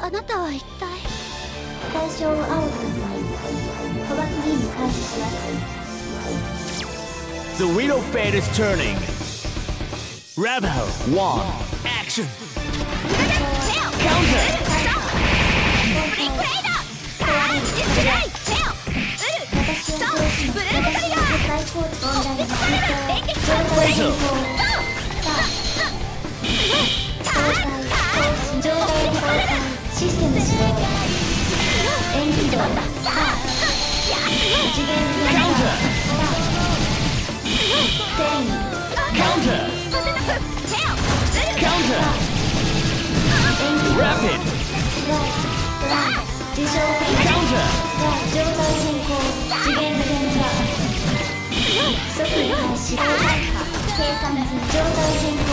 あなたは一体対象を青と賭博ゲーム開始します The wheel of fate is turning. Rebel 1. Action. Counter. ブ さあ次元変化 Counter. 転移 Counter. テオウル Counter. 延期度 Rapid. 事象変化 Counter. 状態変更次元変化即位開始計算図状態変更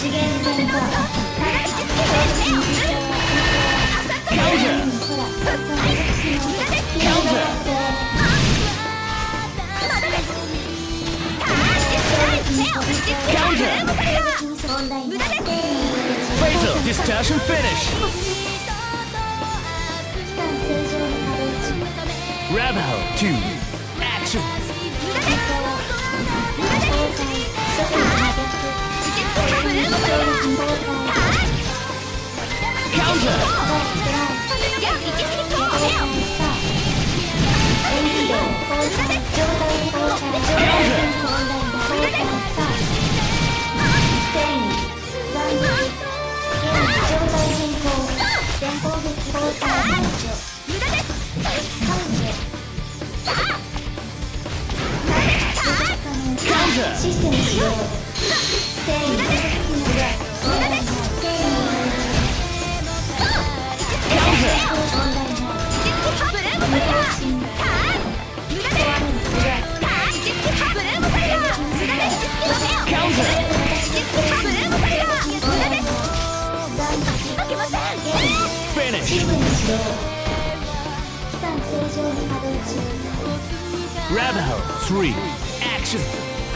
次元変化 Fatal discharge finish! Rabel 2, action! システム使用転移転移 Finish. システム始動期間正常に稼働中 Rebel 3. Action.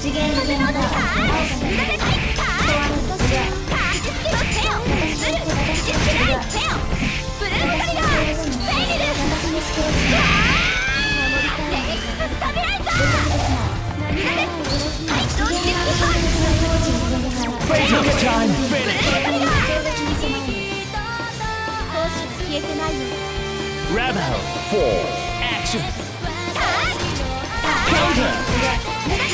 次元変化 Fatal time finish. 消えてないよ Rebel 4. お願い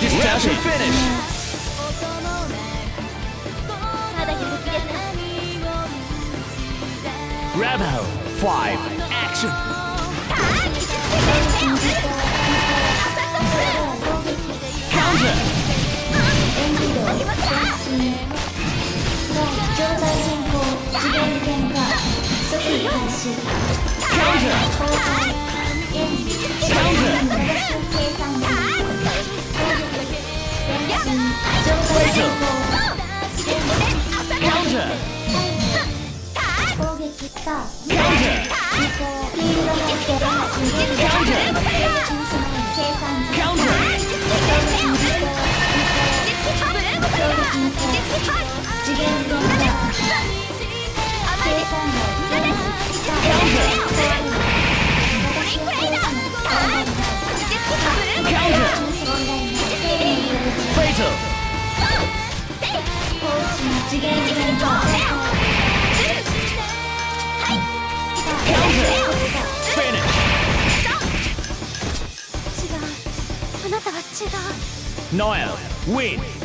Dispatch and finish! Grab out! Five! Action! Counter! Naya, win.